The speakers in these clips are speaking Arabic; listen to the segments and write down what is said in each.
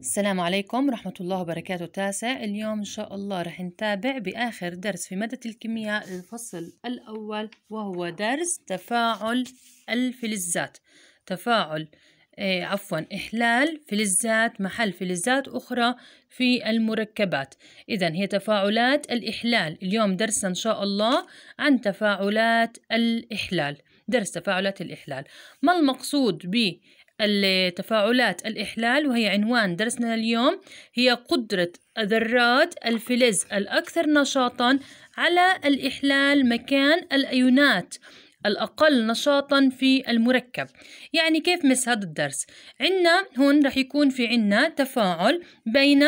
السلام عليكم ورحمة الله وبركاته. تاسع اليوم إن شاء الله رح نتابع بآخر درس في مادة الكيمياء الفصل الأول وهو درس تفاعل الفلزات. تفاعل آه عفوا إحلال فلزات محل فلزات أخرى في المركبات. إذا هي تفاعلات الإحلال. اليوم درسنا إن شاء الله عن تفاعلات الإحلال. درس تفاعلات الإحلال. ما المقصود التفاعلات الإحلال وهي عنوان درسنا اليوم هي قدرة ذرات الفلز الأكثر نشاطا على الإحلال مكان الأيونات الأقل نشاطا في المركب. يعني كيف مس هذا الدرس؟ عندنا هون رح يكون في عندنا تفاعل بين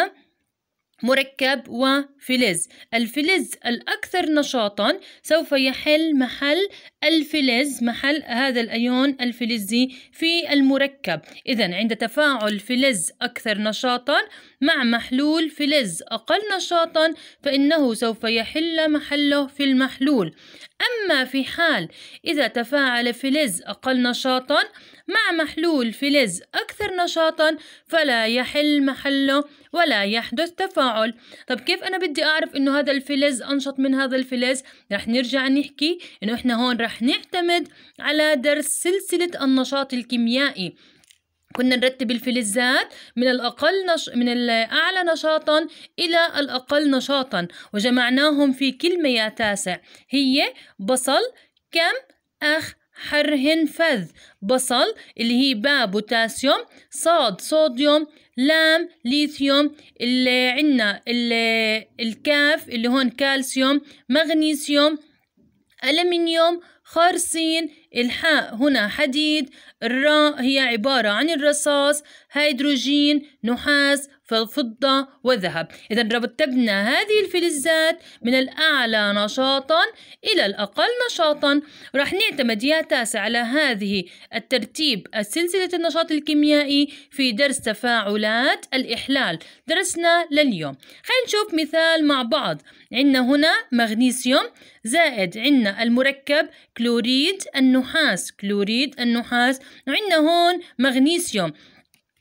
مركب وفلز. الفلز الأكثر نشاطا سوف يحل محل الفلز محل هذا الأيون الفلزي في المركب. إذا عند تفاعل فلز أكثر نشاطا مع محلول فلز أقل نشاطا فإنه سوف يحل محله في المحلول. أما في حال إذا تفاعل فلز أقل نشاطا مع محلول فلز أكثر نشاطا فلا يحل محله ولا يحدث تفاعل. طب كيف أنا بدي أعرف إنه هذا الفلز أنشط من هذا الفلز؟ رح نرجع نحكي إنه إحنا هون رح نعتمد على درس سلسلة النشاط الكيميائي. كنا نرتب الفلزات من الأقل نش... من الأعلى نشاطا إلى الأقل نشاطا وجمعناهم في كلمة يا تاسع. هي بصل كم أخ حرهن فذ؟ بصل اللي هي باء بوتاسيوم صاد صوديوم لام ليثيوم اللي اللي الكاف اللي هون كالسيوم مغنيسيوم ألمنيوم خرسين الحاء هنا حديد الراء هي عبارة عن الرصاص هيدروجين نحاس فضة وذهب إذا رتبنا هذه الفلزات من الأعلى نشاطا إلى الأقل نشاطا. راح نعتمد يا تاسع على هذه الترتيب السلسلة النشاط الكيميائي في درس تفاعلات الإحلال. درسنا لليوم. خلينا نشوف مثال مع بعض. عندنا هنا مغنيسيوم زائد عندنا المركب كلوريد النحاس. كلوريد النحاس. وعندنا هون مغنيسيوم.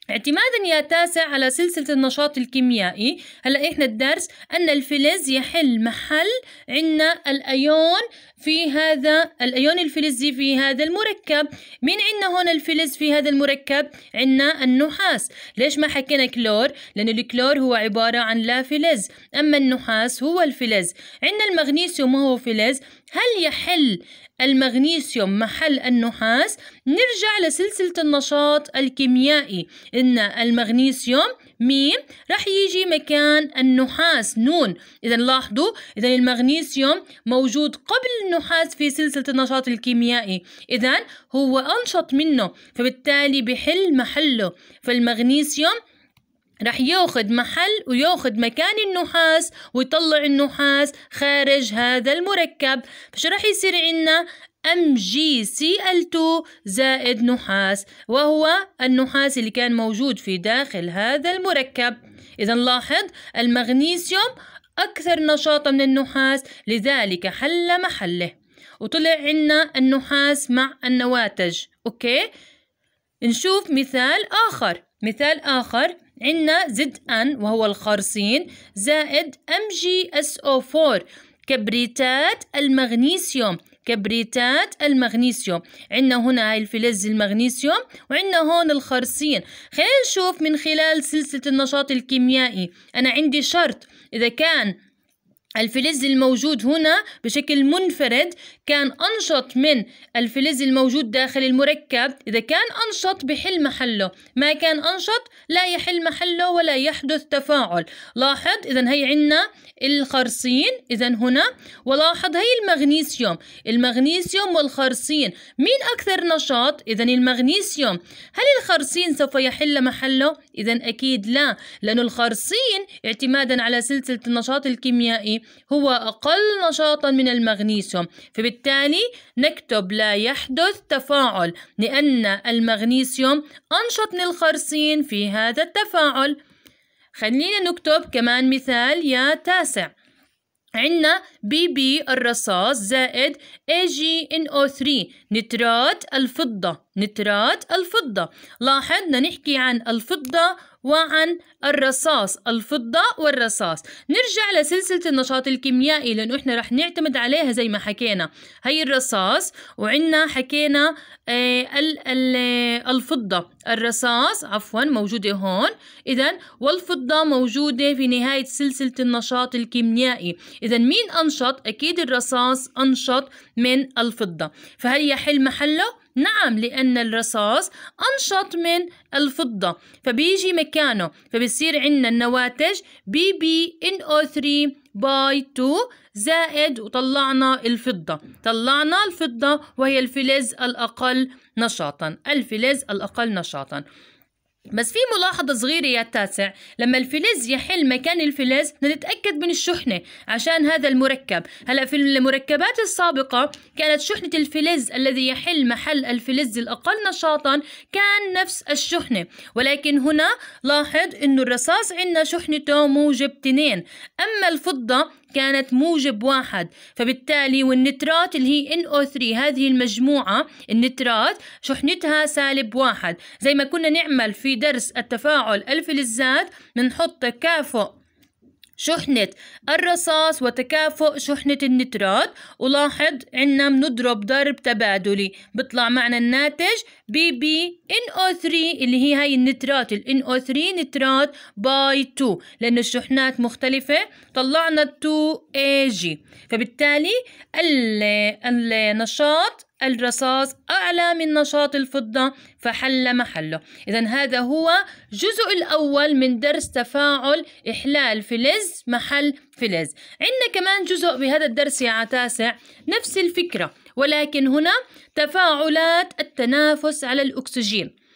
اعتمادا يا تاسع على سلسلة النشاط الكيميائي. هلا إحنا الدرس أن الفلز يحل محل عندنا الأيون في هذا الأيون الفلزي في هذا المركب. مين عندنا هون الفلز في هذا المركب؟ عندنا النحاس. ليش ما حكينا كلور؟ لأن الكلور هو عبارة عن لا فلز. أما النحاس هو الفلز. عندنا المغنيسيوم وهو فلز. هل يحل المغنيسيوم محل النحاس؟ نرجع لسلسلة النشاط الكيميائي. إن المغنيسيوم ميم راح يجي مكان النحاس نون. إذا لاحظوا إذا المغنيسيوم موجود قبل النحاس في سلسلة النشاط الكيميائي. إذا هو أنشط منه فبالتالي بحل محله. فالمغنيسيوم رح ياخد محل وياخد مكان النحاس ويطلع النحاس خارج هذا المركب. فشو رح يصير عنا MgCl 2 زائد نحاس وهو النحاس اللي كان موجود في داخل هذا المركب. إذا لاحظ المغنيسيوم أكثر نشاطا من النحاس لذلك حل محله. وطلع عنا النحاس مع النواتج. Okay؟ نشوف مثال آخر. مثال آخر عندنا Zn وهو الخارصين زائد MgSO 4 كبريتات المغنيسيوم. كبريتات المغنيسيوم. عندنا هنا هاي الفلز المغنيسيوم وعندنا هون الخارصين. خلينا نشوف من خلال سلسلة النشاط الكيميائي. أنا عندي شرط. إذا كان الفلز الموجود هنا بشكل منفرد كان أنشط من الفلز الموجود داخل المركب إذا كان أنشط بحل محله. ما كان أنشط لا يحل محله ولا يحدث تفاعل. لاحظ إذا هي عندنا الخرسين إذا هنا. ولاحظ هي المغنيسيوم. المغنيسيوم والخرسين مين أكثر نشاط؟ إذا المغنيسيوم. هل الخرسين سوف يحل محله؟ إذا أكيد لا لأن الخرسين اعتمادا على سلسلة النشاط الكيميائي هو أقل نشاطا من المغنيسيوم. فبالتالي نكتب لا يحدث تفاعل لأن المغنيسيوم أنشط من الخرسين في هذا التفاعل. خلينا نكتب كمان مثال يا تاسع. عندنا بي بي الرصاص زائد AgNO3 نترات الفضة. نترات الفضة. لاحظ نحكي عن الفضة وعن الرصاص. الفضة والرصاص. نرجع لسلسلة النشاط الكيميائي لأنه إحنا رح نعتمد عليها زي ما حكينا. هي الرصاص وعنا حكينا آه الفضة. الرصاص عفوا موجودة هون. إذا والفضة موجودة في نهاية سلسلة النشاط الكيميائي. إذا مين أنشط؟ أكيد الرصاص أنشط من الفضة. فهل يحل محله؟ نعم لأن الرصاص أنشط من الفضة. فبيجي مكانه فبصير عندنا النواتج Pb NO 3 by 2 زائد وطلعنا الفضة. طلعنا الفضة وهي الفلز الأقل نشاطا. الفلز الأقل نشاطا. بس في ملاحظة صغيرة يا تاسع. لما الفلز يحل مكان الفلز نتأكد من الشحنة عشان هذا المركب. هلأ في المركبات السابقة كانت شحنة الفلز الذي يحل محل الفلز الأقل نشاطا كان نفس الشحنة. ولكن هنا لاحظ إنه الرصاص عندنا شحنته موجب 2 أما الفضة كانت موجب واحد. فبالتالي والنترات اللي هي NO3 هذه المجموعة النترات شحنتها سالب واحد. زي ما كنا نعمل في درس التفاعل الفلزات بنحط تكافؤ شحنة الرصاص وتكافؤ شحنة النترات. ولاحظ عنا بنضرب ضرب تبادلي. بيطلع معنا الناتج Pb NO3 اللي هي هاي النترات ال NO3 نترات by 2 لأن الشحنات مختلفة طلعنا 2 Ag فبالتالي النشاط الرصاص أعلى من نشاط الفضة فحل محله. إذا هذا هو الجزء الأول من درس تفاعل إحلال فلز محل فلز عندنا كمان جزء بهذا الدرس يا تاسع نفس الفكرة ولكن هنا تفاعلات التنافس على الأكسجين.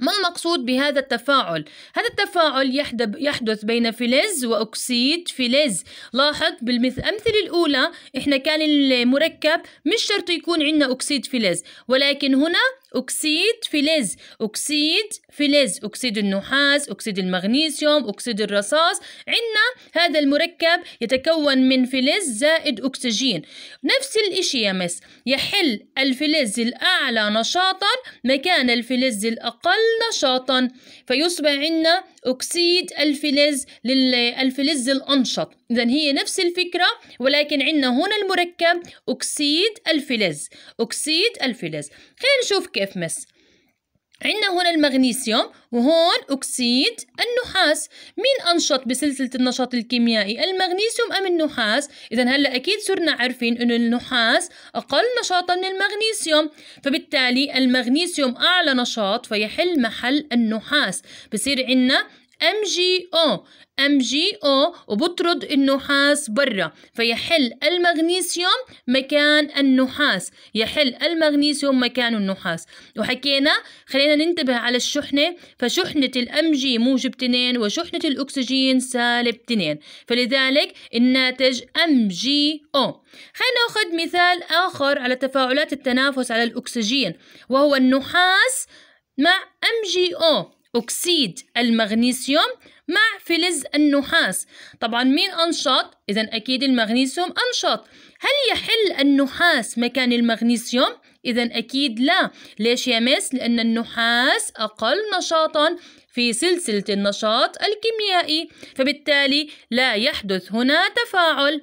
ما المقصود بهذا التفاعل؟ هذا التفاعل يحدث بين فلز وأكسيد فلز لاحظ بالأمثلة الأولى إحنا كان المركب مش شرط يكون عندنا أكسيد فلز ولكن هنا أكسيد فلز أكسيد فلز أكسيد النحاس أكسيد المغنيسيوم أكسيد الرصاص. عندنا هذا المركب يتكون من فلز زائد أكسجين. نفس الإشي يا مس يحل الفلز الأعلى نشاطا مكان الفلز الأقل نشاطا. فيصبح عندنا أكسيد الفلز للفلز الأنشط. إذا هي نفس الفكرة ولكن عندنا هنا المركب أكسيد الفلز أكسيد الفلز خلينا نشوف كيف مس. عندنا هنا المغنيسيوم وهون أكسيد النحاس. مين أنشط بسلسلة النشاط الكيميائي المغنيسيوم أم النحاس؟ إذا هلأ أكيد صرنا عارفين أنه النحاس أقل نشاطا من المغنيسيوم فبالتالي المغنيسيوم أعلى نشاط فيحل محل النحاس. بصير عندنا ام جي أو ام جي أو وبطرد النحاس برا. فيحل المغنيسيوم مكان النحاس. يحل المغنيسيوم مكان النحاس. وحكينا خلينا ننتبه على الشحنة. فشحنة ال Mg موجب 2 وشحنة الأكسجين سالب 2 فلذلك الناتج MgO خلينا ناخذ مثال آخر على تفاعلات التنافس على الأكسجين وهو النحاس مع MgO أكسيد المغنيسيوم مع فلز النحاس طبعا مين أنشط؟ إذا أكيد المغنيسيوم أنشط هل يحل النحاس مكان المغنيسيوم؟ إذا أكيد لا ليش يا مس؟ لأن النحاس أقل نشاطا في سلسلة النشاط الكيميائي فبالتالي لا يحدث هنا تفاعل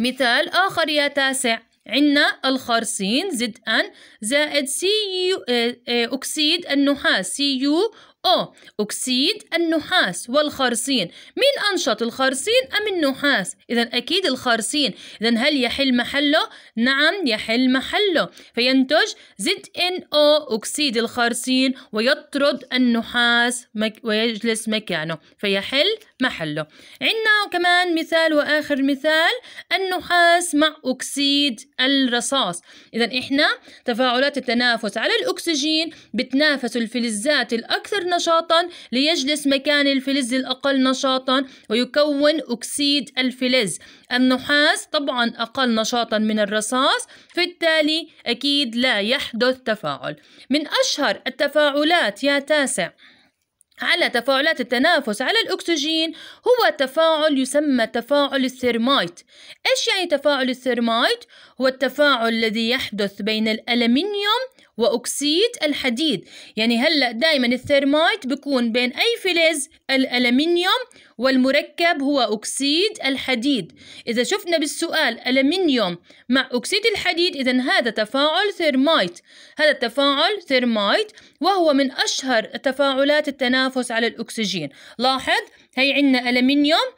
مثال آخر يا تاسع عندنا الخارصين Zn زائد Cu آه، آه، أكسيد النحاس CuO أكسيد النحاس والخارصين. مين أنشط الخارصين أم النحاس؟ إذا أكيد الخارصين. إذا هل يحل محله؟ نعم يحل محله. فينتج أو أكسيد الخارصين ويطرد النحاس مك ويجلس مكانه. فيحل محله. عندنا كمان مثال وآخر مثال النحاس مع أكسيد الرصاص. إذا إحنا تفاعلات التنافس على الأكسجين بتنافس الفلزات الأكثر نشاطا ليجلس مكان الفلز الأقل نشاطا ويكون أكسيد الفلز. النحاس طبعا أقل نشاطا من الرصاص بالتالي أكيد لا يحدث تفاعل. من أشهر التفاعلات يا تاسع على تفاعلات التنافس على الأكسجين هو تفاعل يسمى تفاعل الثيرمايت. إيش يعني تفاعل الثيرمايت؟ هو التفاعل الذي يحدث بين الألمنيوم وأكسيد الحديد. يعني هلأ دايما الثرمايت بيكون بين أي فلز الألمنيوم والمركب هو أكسيد الحديد. إذا شفنا بالسؤال ألمنيوم مع أكسيد الحديد إذا هذا تفاعل ثرمايت هذا التفاعل ثرمايت وهو من أشهر تفاعلات التنافس على الأكسجين. لاحظ هي عندنا ألمنيوم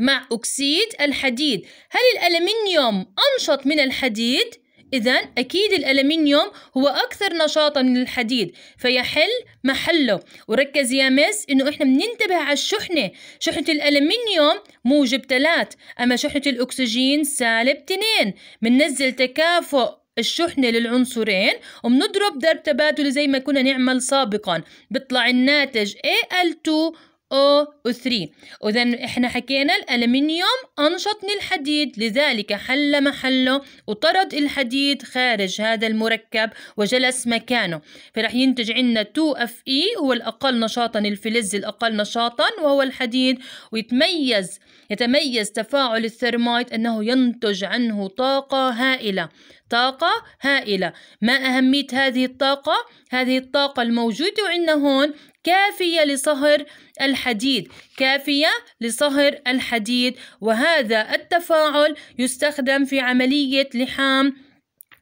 مع أكسيد الحديد. هل الألمنيوم أنشط من الحديد؟ إذا أكيد الألمنيوم هو أكثر نشاطا من الحديد فيحل محله. وركز يا مس إنه إحنا بننتبه على الشحنة. شحنة الألمنيوم موجب 3 أما شحنة الأكسجين سالب 2 بننزل تكافؤ الشحنة للعنصرين وبنضرب ضرب تبادل زي ما كنا نعمل سابقا. بيطلع الناتج Al2 O3 وإذا إحنا حكينا الألمنيوم أنشط من الحديد لذلك حل محله وطرد الحديد خارج هذا المركب وجلس مكانه. فرح ينتج عندنا 2Fe هو الأقل نشاطا الفلز الأقل نشاطا وهو الحديد. ويتميز يتميز تفاعل الثرمايت أنه ينتج عنه طاقة هائلة. طاقة هائلة. ما أهمية هذه الطاقة؟ هذه الطاقة الموجودة عندنا هون كافية لصهر الحديد كافية لصهر الحديد. وهذا التفاعل يستخدم في عملية لحام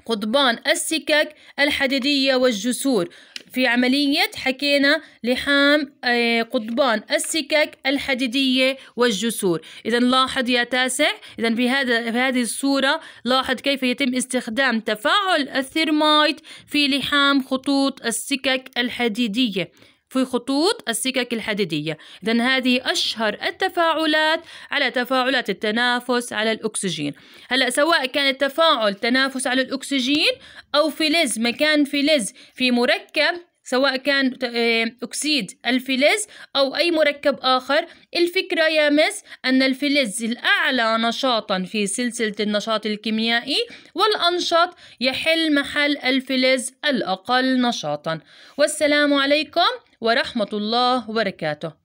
قضبان السكك الحديدية والجسور. في عملية حكينا لحام آه، قضبان السكك الحديدية والجسور. إذا لاحظ يا تاسع إذا في هذا في هذه الصورة لاحظ كيف يتم استخدام تفاعل الثيرمايت في لحام خطوط السكك الحديدية. في خطوط السكك الحديدية. إذا هذه أشهر التفاعلات على تفاعلات التنافس على الأكسجين. هلأ سواء كان التفاعل تنافس على الأكسجين أو فلز مكان فلز في مركب سواء كان آه، أكسيد الفلز أو أي مركب آخر الفكرة يا مس أن الفلز الأعلى نشاطا في سلسلة النشاط الكيميائي والأنشط يحل محل الفلز الأقل نشاطا. والسلام عليكم. ورحمة الله وبركاته.